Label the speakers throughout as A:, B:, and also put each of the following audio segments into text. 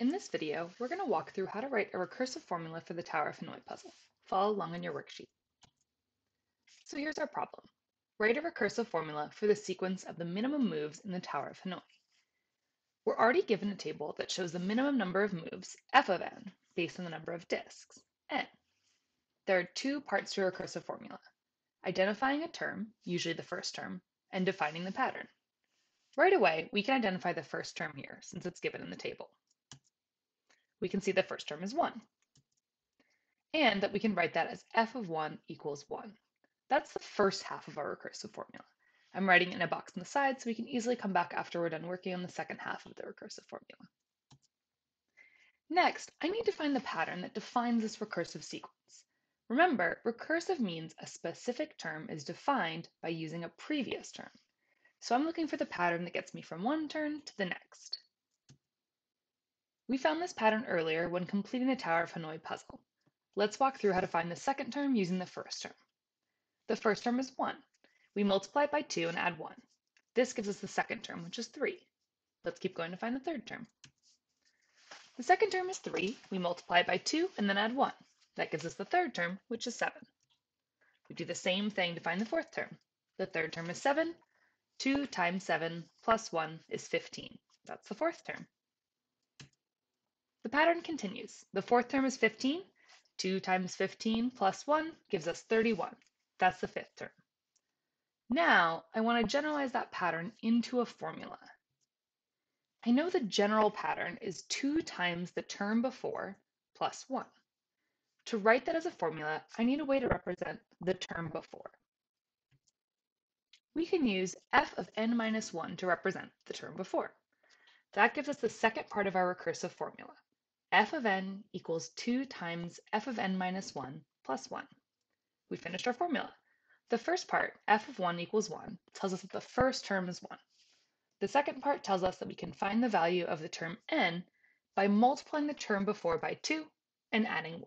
A: In this video, we're going to walk through how to write a recursive formula for the Tower of Hanoi puzzle. Follow along on your worksheet. So here's our problem. Write a recursive formula for the sequence of the minimum moves in the Tower of Hanoi. We're already given a table that shows the minimum number of moves, f of n, based on the number of disks, n. There are two parts to a recursive formula, identifying a term, usually the first term, and defining the pattern. Right away, we can identify the first term here, since it's given in the table we can see the first term is 1. And that we can write that as f of 1 equals 1. That's the first half of our recursive formula. I'm writing it in a box on the side so we can easily come back after we're done working on the second half of the recursive formula. Next, I need to find the pattern that defines this recursive sequence. Remember, recursive means a specific term is defined by using a previous term. So I'm looking for the pattern that gets me from one term to the next. We found this pattern earlier when completing the Tower of Hanoi puzzle. Let's walk through how to find the second term using the first term. The first term is 1. We multiply it by 2 and add 1. This gives us the second term, which is 3. Let's keep going to find the third term. The second term is 3. We multiply it by 2 and then add 1. That gives us the third term, which is 7. We do the same thing to find the fourth term. The third term is 7. 2 times 7 plus 1 is 15. That's the fourth term. The pattern continues. The fourth term is 15. 2 times 15 plus 1 gives us 31. That's the fifth term. Now, I want to generalize that pattern into a formula. I know the general pattern is 2 times the term before plus 1. To write that as a formula, I need a way to represent the term before. We can use f of n minus 1 to represent the term before. That gives us the second part of our recursive formula f of n equals 2 times f of n minus 1 plus 1. We finished our formula. The first part, f of 1 equals 1, tells us that the first term is 1. The second part tells us that we can find the value of the term n by multiplying the term before by 2 and adding 1.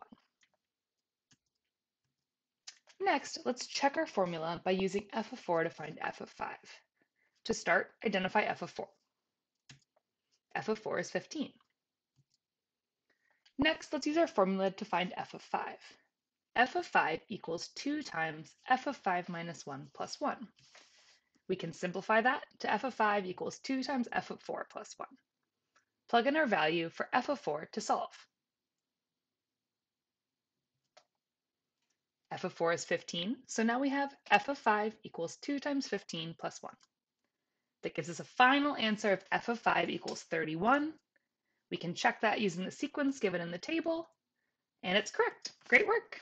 A: Next, let's check our formula by using f of 4 to find f of 5. To start, identify f of 4. f of 4 is 15. Next, let's use our formula to find f of 5. f of 5 equals 2 times f of 5 minus 1 plus 1. We can simplify that to f of 5 equals 2 times f of 4 plus 1. Plug in our value for f of 4 to solve. f of 4 is 15, so now we have f of 5 equals 2 times 15 plus 1. That gives us a final answer of f of 5 equals 31, we can check that using the sequence given in the table, and it's correct. Great work.